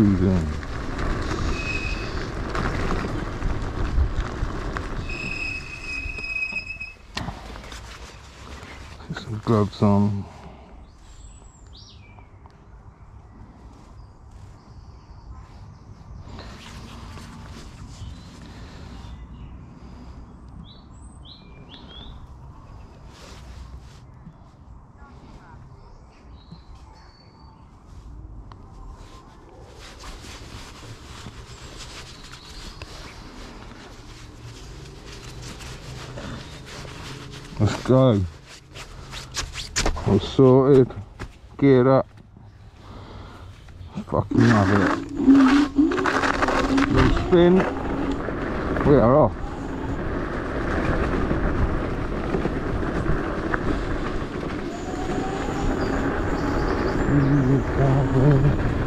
cruising. Some gloves on. Let's go. All sorted. Geared up. Fucking love it. Little spin. We are off. I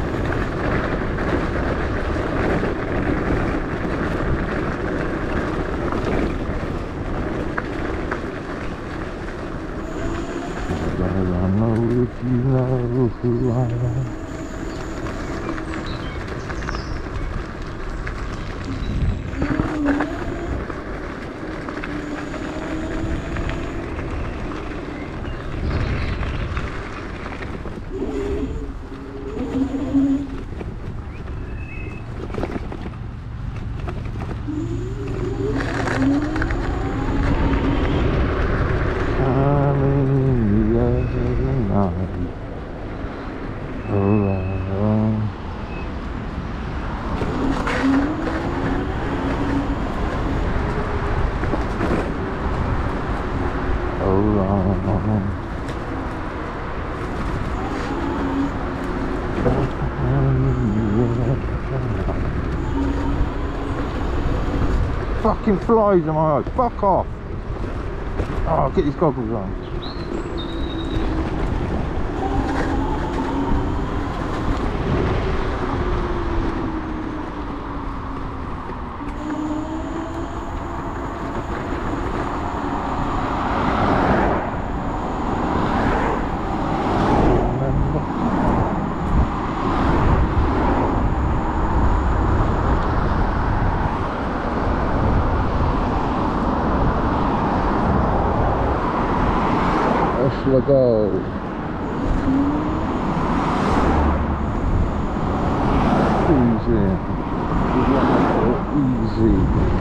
who I am. Fucking flies in my eyes. Fuck off. Oh, get these goggles on. Let's go. Easy. Easy.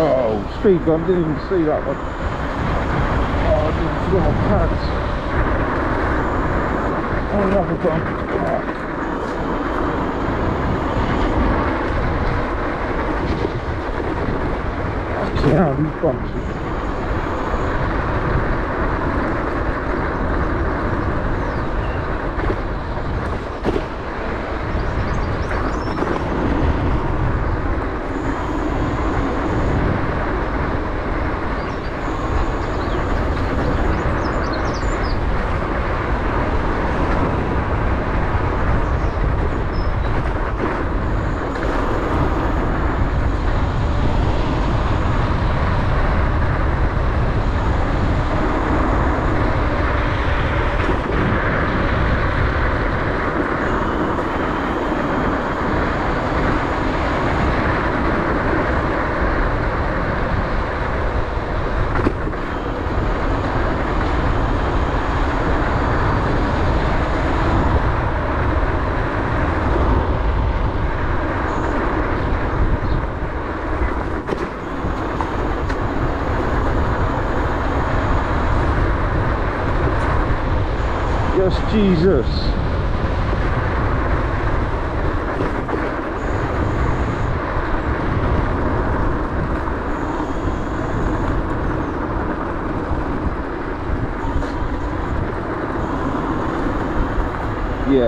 Oh, speed bump, didn't even see that one. Oh, I didn't my pants. Oh, another. Fucking hell, these bumps.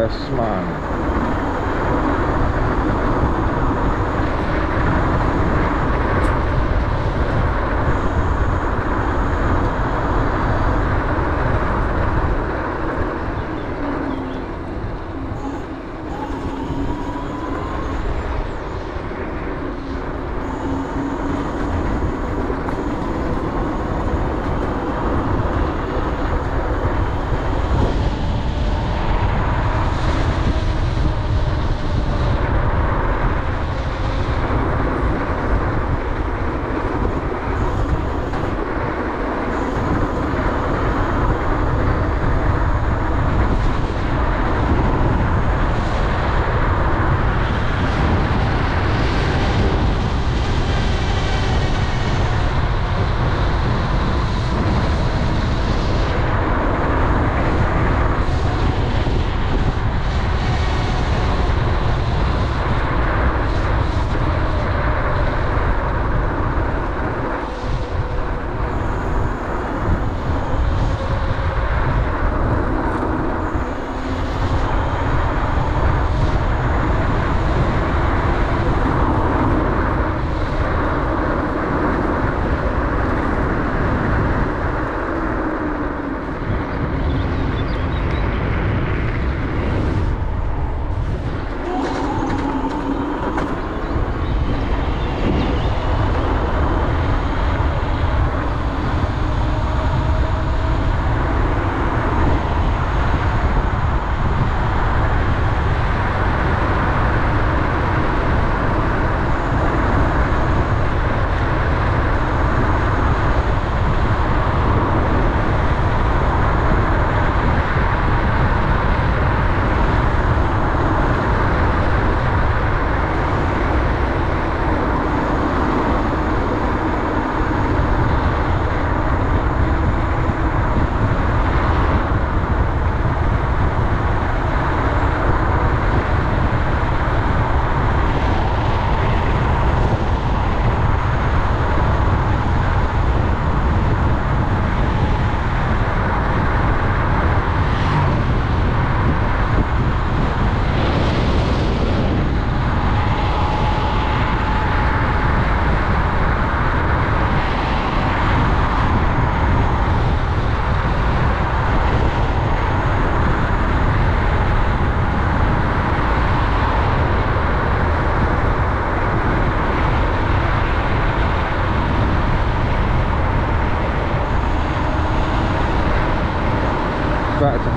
Yes,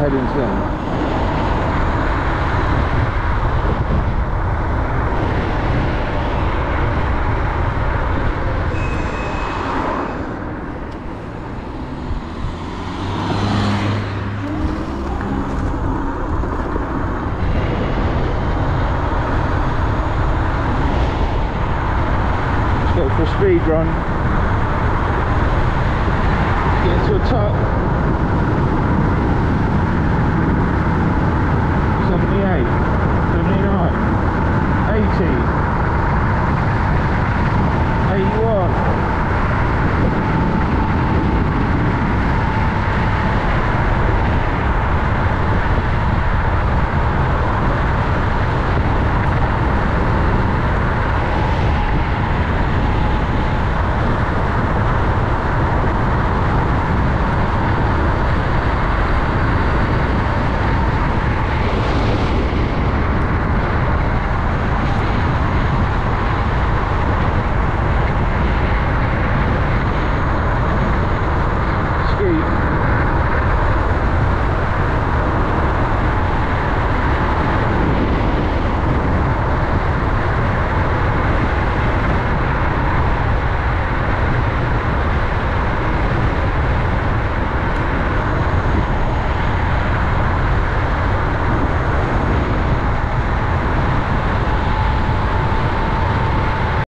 Back to Let's go for a speed run. Get to the top.